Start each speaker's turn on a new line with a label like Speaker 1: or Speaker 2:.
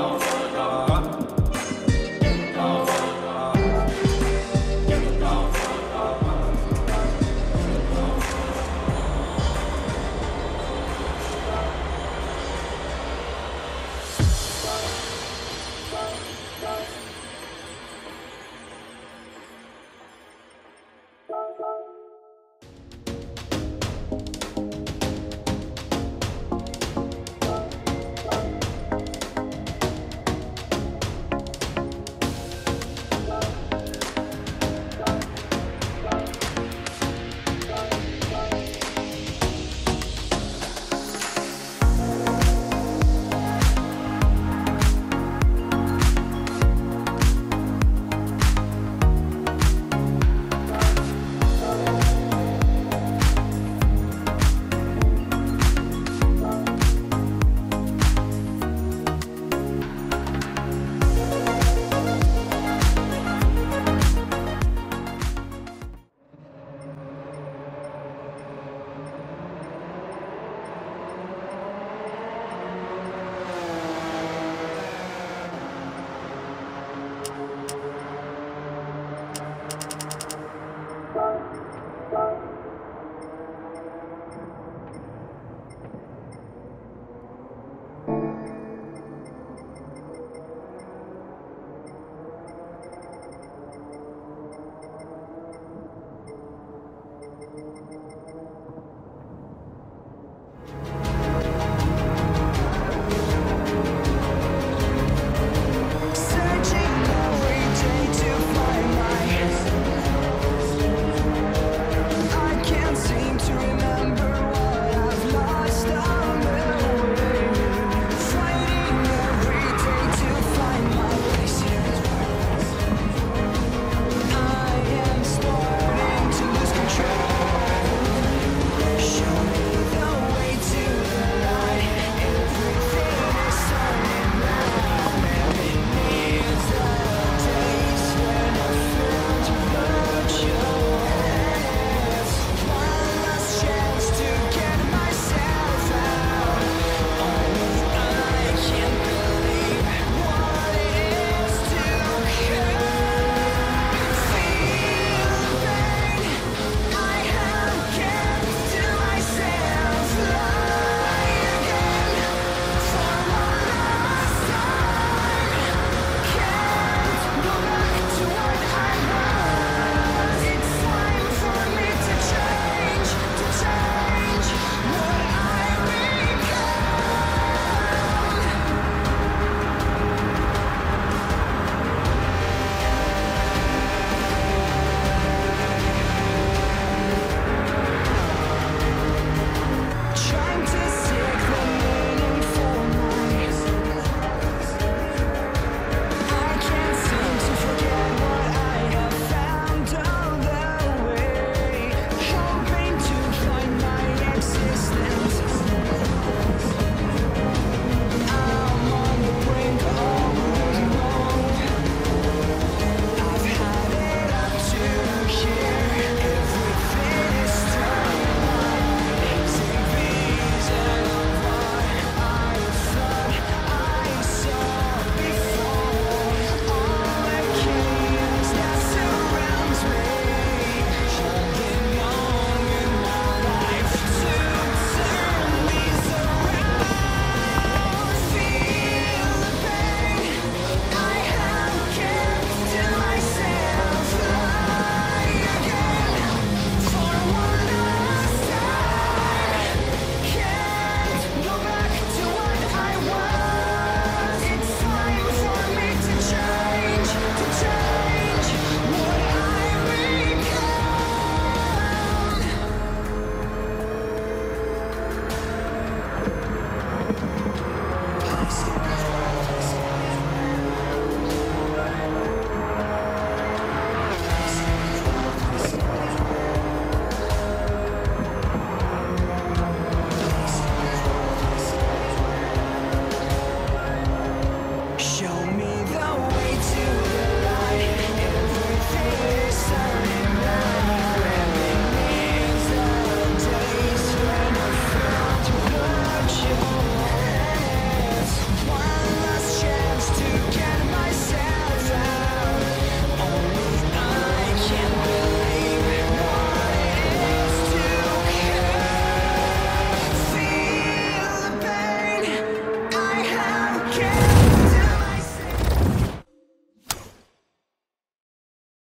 Speaker 1: don't